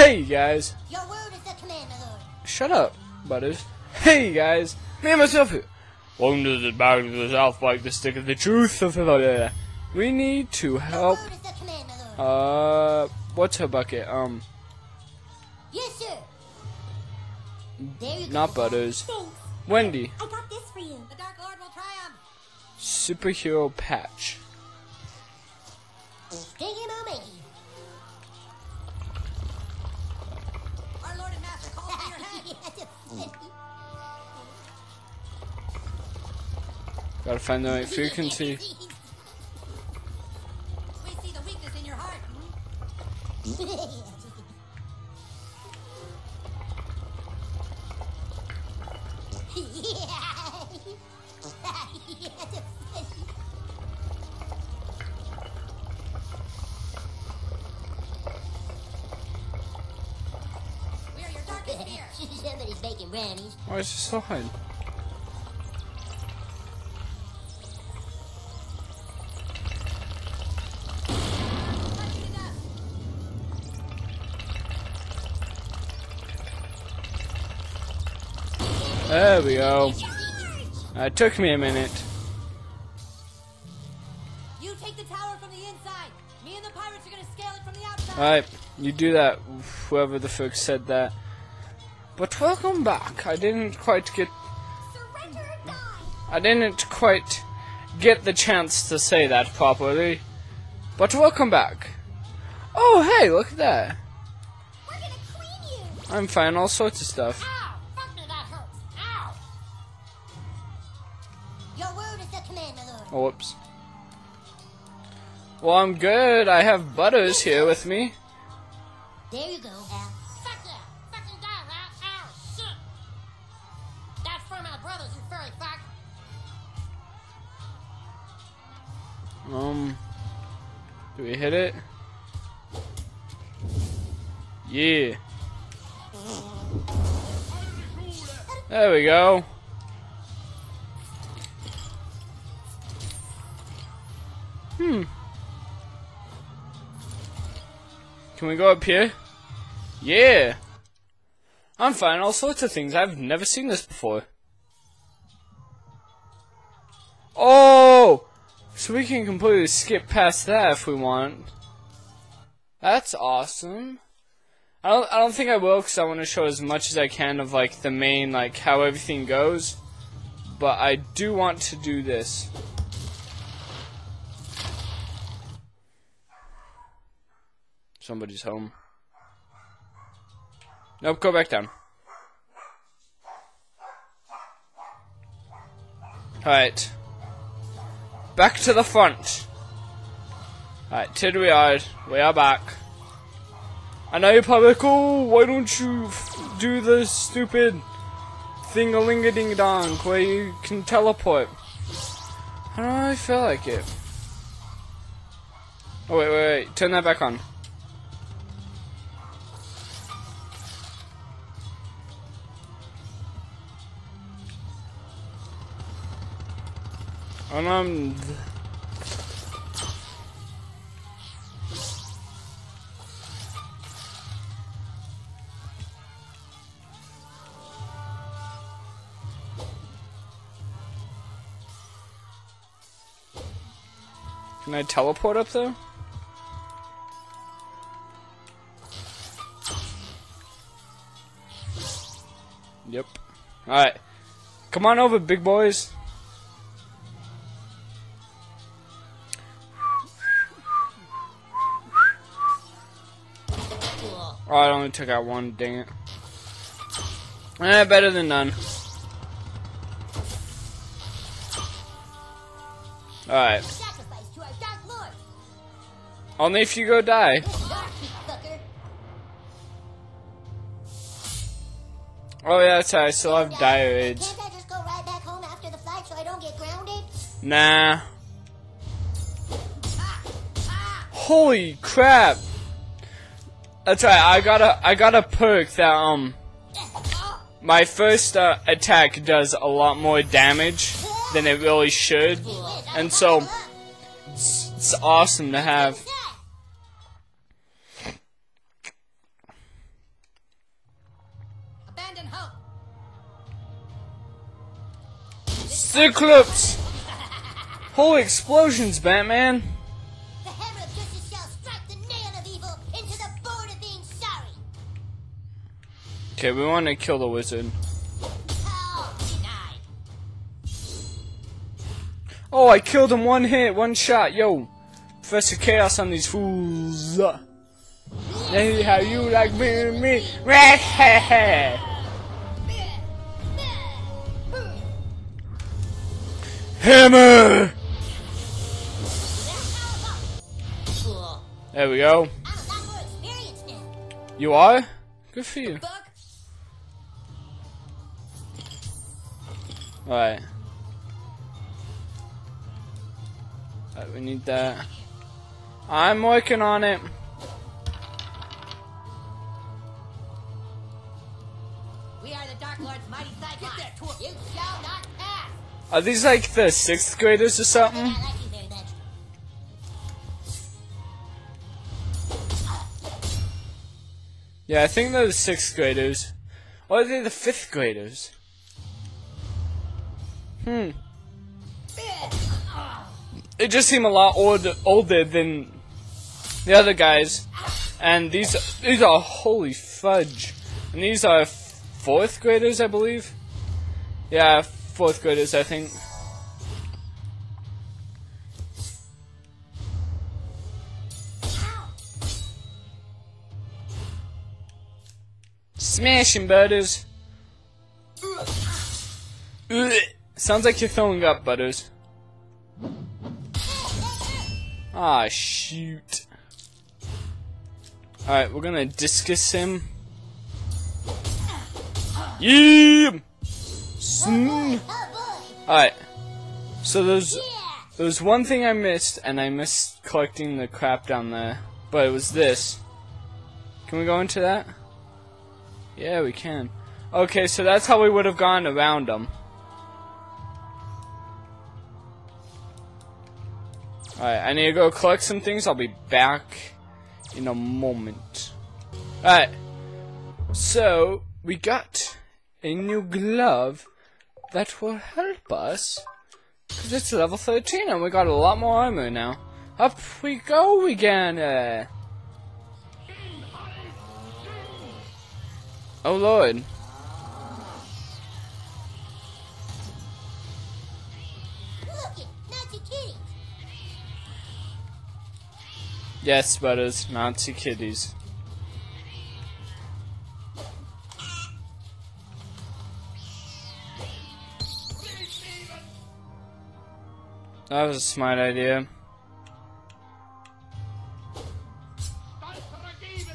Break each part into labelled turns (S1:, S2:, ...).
S1: Hey guys.
S2: Your word is the command.
S1: Shut up, Butters. Hey guys. Me and myself here. Welcome to the Back to the South Park, the stick of the truth of it. We need to
S2: Your
S1: help.
S2: word is the command.
S1: Uh, what's her bucket? Um,
S2: yes, sir. There you go.
S1: not Butters.
S2: Thanks.
S1: Wendy.
S2: I got this for you. The Dark Lord will triumph.
S1: Superhero patch.
S2: Sting him,
S1: Gotta find the right frequency.
S2: we see the weakness in your heart. We are your darkest fear. Somebody's baking brownies.
S1: Why is it so hard? There we go. Uh, it took me a minute.
S2: You take the tower from the inside. Me and the pirates are gonna scale it from the outside.
S1: Alright, you do that, whoever the fuck said that. But welcome back. I didn't quite get.
S2: Surrender or die.
S1: I didn't quite get the chance to say that properly. But welcome back. Oh, hey, look at that.
S2: We're gonna clean you.
S1: I'm finding all sorts of stuff.
S2: Ah,
S1: Oh, whoops. Well, I'm good. I have Butters here with me.
S2: There you go. Ow. Fuck yeah! Fucking die, rat! Ow! Shit! That's for my brothers, you furry fuck!
S1: Um, do we hit it? Yeah. There we go. Hmm. Can we go up here? Yeah. I'm finding all sorts of things. I've never seen this before. Oh! So we can completely skip past that if we want. That's awesome. I don't, I don't think I will because I want to show as much as I can of like the main, like how everything goes. But I do want to do this. Somebody's home. Nope, go back down. Alright. Back to the front. Alright, here we are. We are back. I know you're probably like, oh, why don't you do the stupid thing-a-ling-a-ding-dong where you can teleport? I don't really feel like it. Oh, wait, wait, wait. Turn that back on. Um, Can I teleport up there? Yep. Alright. Come on over, big boys. Oh, I only took out one, dang it. Eh, better than none. Alright.
S2: Sacrifice to our Dark Lord.
S1: Only if you go die.
S2: This dark, you fucker.
S1: Oh yeah, that's right. I still have dire
S2: Hey,
S1: aids.
S2: Can't I just go right back home after the flight so I don't get grounded?
S1: Nah.
S2: Ah! Ah!
S1: Holy crap. That's right. I got a I got a perk that um my first uh, attack does a lot more damage than it really should. And so it's, it's awesome to have. Cyclops! Holy explosions, Batman! Okay, we want to kill the wizard. Oh, I killed him one hit, one shot, yo! Professor Chaos on these fools. Hey, how you like me, me? Hammer! There we go. You are? Good for you.
S2: Book?
S1: Alright. Alright, we need that. I'm working on it.
S2: We are the Dark Lord's mighty Cyclops. You shall not pass.
S1: Are these like the sixth graders or something?
S2: like you very much.
S1: Yeah, I think they're the sixth graders. Or are they the fifth graders? Hmm. They just seem a lot older, older than the other guys. And these these are holy fudge. And these are fourth graders, I believe. Yeah, fourth graders, I think. Smashing butters. Ugh. Sounds like you're throwing up, Butters. Ah, shoot. Alright, we're gonna discus him. Yeah! Alright. So there's
S2: boy.
S1: There was one thing I missed, and I missed collecting the crap down there. But it was this. Can we go into that? Yeah, we can. Okay, so that's how we would have gone around them. Alright, I need to go collect some things. I'll be back in a moment. Alright. So, we got a new glove that will help us. Because it's level 13 and we got a lot more armor now. Up we go again. Uh. Oh lord. Yes, Butters, Nazi kitties. That was a smart idea.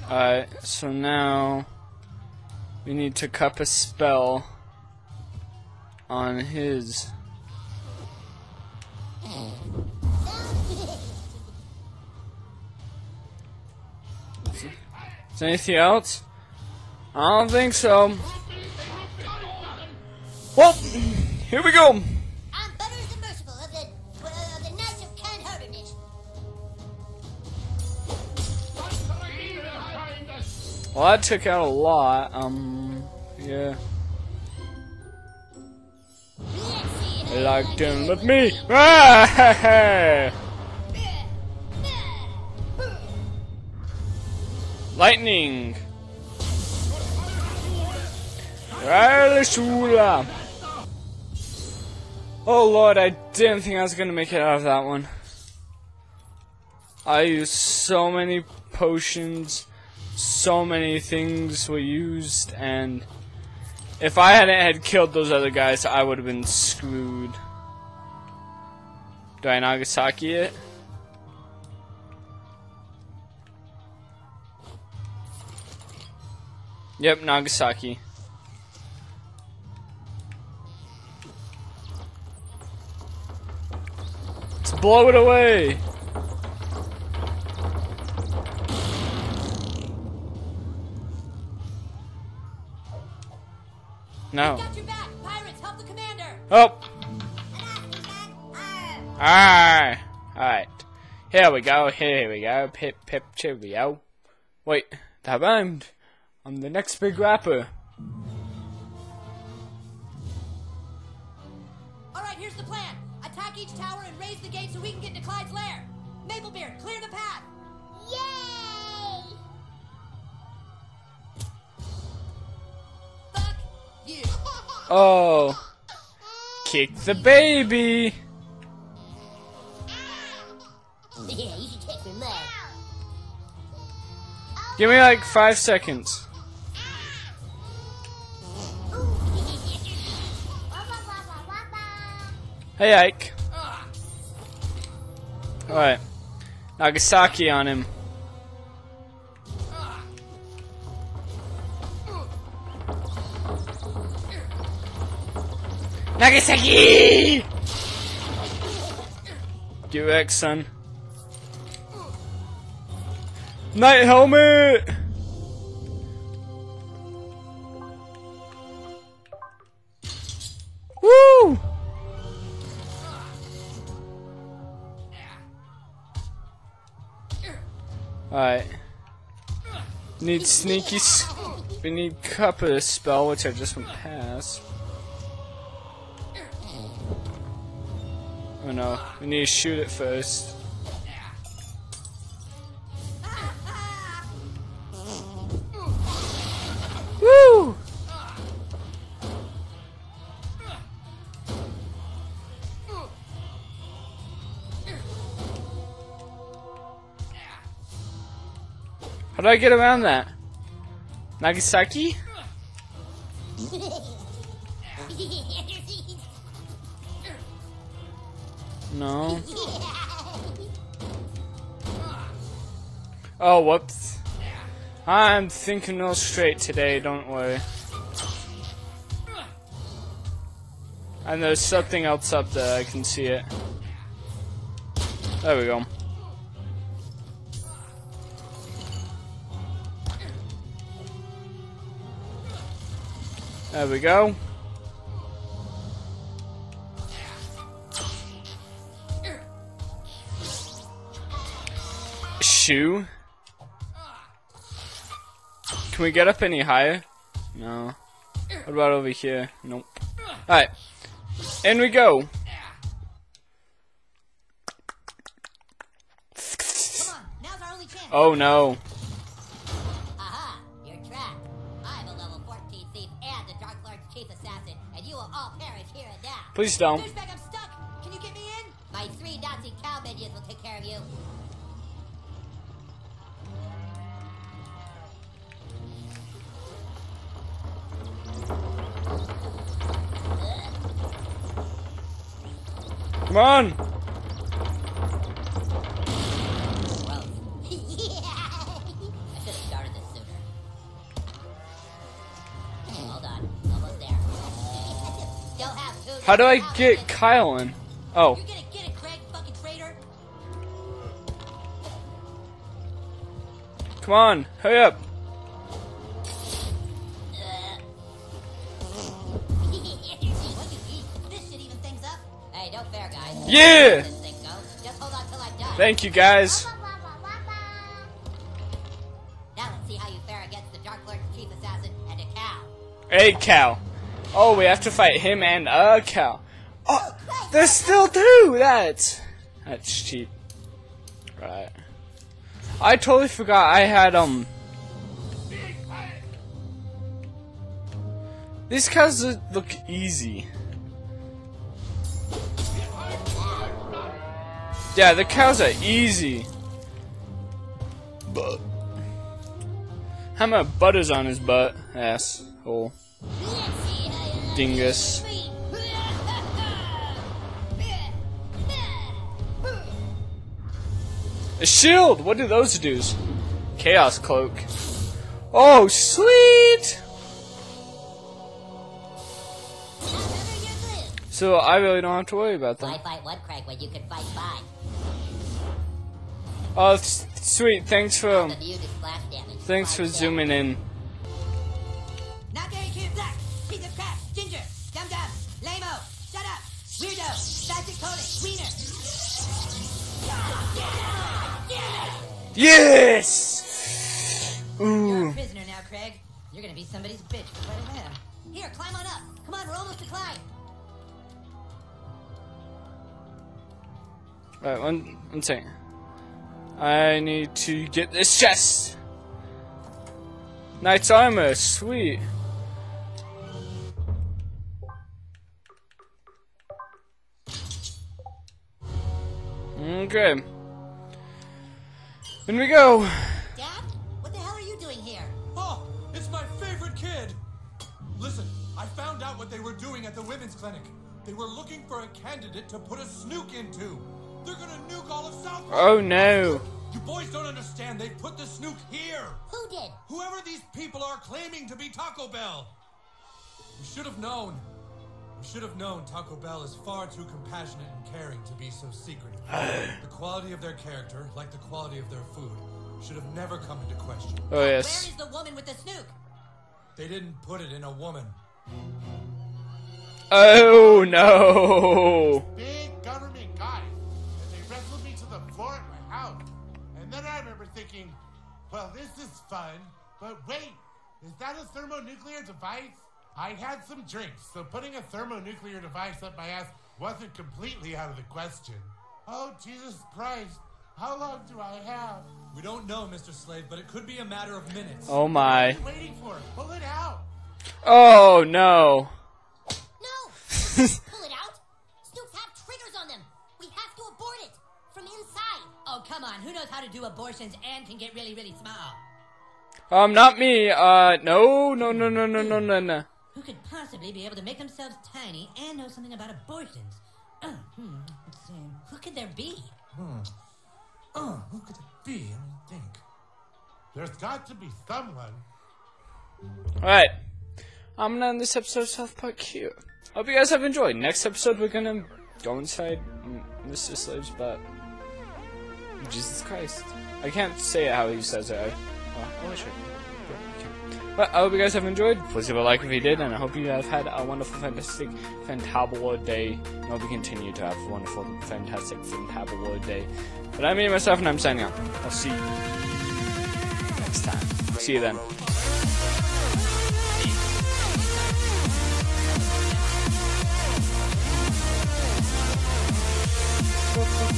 S1: Alright, so now we need to cup a spell on his. Is anything else? I don't think so. Well, here we go.
S2: I'm Butters the Merciful of the the Knights of Kind Heartedness.
S1: Well, that took out a lot. Um, yeah. Locked in with me. Ah! Lightning. Oh lord, I didn't think I was gonna make it out of that one. I used so many potions, so many things were used, and if I hadn't had killed those other guys, I would have been screwed. Do I Nagasaki it? Yep, Nagasaki. Let's blow it away! No.
S2: Got your back. Pirates, help the commander.
S1: Oh! Alright. Alright. Here we go, here we go. Pip, pip, cheerio. Wait, that rhymed. I'm the next big rapper. Alright, here's the plan.
S3: Attack each tower and raise the gate so we can get to Clyde's lair. Maplebeard, clear the path.
S2: Yay! Oh.
S3: Fuck you.
S1: Oh. Kick the baby! Give me like five seconds. Hey, Ike. Alright. Nagasaki on him. Nagasaki! Get wrecked, son. Knight helmet! Alright. Need sneaky. We need Cuppa spell, which I just went past. Oh no, we need to shoot it first. How do I get around that? Nagasaki? No. Oh, whoops. I'm thinking real straight today, don't worry. And there's something else up there, I can see it. There we go. There we go. Shoe? Can we get up any higher? No. What about over here? Nope. Alright. In we go.
S3: Come on, now's our only chance.
S1: Oh no.
S2: You will all perish here and now.
S1: Please don't.
S3: Douchebag, I'm stuck. Can you get me in?
S2: My three Nazi cow minions will take care of you.
S1: Come on.
S2: Gross. I should have started this sooner. Hold on.
S1: How do I get in? Oh.
S3: Get it, Craig.
S1: Come on. Hurry up.
S3: What you eat? This shit even things up.
S2: Hey, no fair, guys.
S1: Yeah.
S2: This thing go. Just hold on till I'm done.
S1: Thank you guys.
S2: Now let's see how you fare against the Dark Lord's chief assassin and a cow.
S1: A cow. Oh, we have to fight him and a cow. Oh, there's still two. That's that's cheap. Right. I totally forgot I had um. These cows look- easy. Yeah, the cows are easy. But how about butters on his butt? Asshole. Dingus. A shield! What do those do? Chaos cloak. Oh, sweet! So I really don't have to worry about
S2: Why
S1: them.
S2: fight one when you can fight five?
S1: Oh, sweet. Thanks for
S2: The view to splash damage.
S1: thanks for zooming in. Yes.
S3: You're
S1: Ooh.
S3: a prisoner now, Craig. You're gonna be somebody's bitch for quite a while. Here, climb on up. Come on, we're almost to climb.
S1: Alright, one, one second. I need to get this chest. Knight's armor, sweet. Okay. In we go.
S2: Dad, what the hell are you doing here?
S4: Oh, it's my favorite kid! Listen, I found out what they were doing at the women's clinic. They were looking for a candidate to put a snook into. They're gonna nuke all of South
S1: Oh no.
S4: You boys don't understand. They put the snook here.
S2: Who did?
S4: Whoever these people are claiming to be Taco Bell. We should have known. We should have known Taco Bell is far too compassionate and caring to be so secretive. the quality of their character, like the quality of their food, should have never come into question.
S1: Oh yes.
S3: is the woman with the snook?
S4: They didn't put it in a woman.
S1: Oh no.
S5: big government guy. and they wrestled me to the floor at my house. And then I remember thinking, well, this is fun, but wait, is that a thermonuclear device? I had some drinks, so putting a thermonuclear device up my ass wasn't completely out of the question. Oh, Jesus Christ, how long do I have?
S4: We don't know, Mr. Slave, but it could be a matter of minutes.
S1: Oh
S5: What are
S1: my.
S5: you waiting for? Pull it out.
S1: Oh no.
S2: No! Pull it out! Snooks have triggers on them! We have to abort it! From inside!
S3: Oh, come on. Who knows how to do abortions and can get really, really small?
S1: Um, not me. Uh, no, no, no, no, no, no, no, no.
S3: Who could possibly be able to make themselves tiny and know something about abortions? Uh, hmm, let's see. Who could there be? Hmm.
S4: Oh, who could it be? Let me think.
S5: There's got to be someone.
S1: Alright. I'm gonna end this episode of South Park here. Hope you guys have enjoyed. Next episode, we're gonna go inside Mr. Slave's butt. Jesus Christ. I can't say it how he says it. I, oh, I wish I could. But I hope you guys have enjoyed. Please leave a like if you did, and I hope you have had a wonderful, fantastic, fantabulous day. And I hope you continue to have a wonderful, fantastic, fantabulous day. But I'm me, myself, and I'm signing out. I'll see you next time. See you then.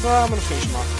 S1: I'm gonna finish him off.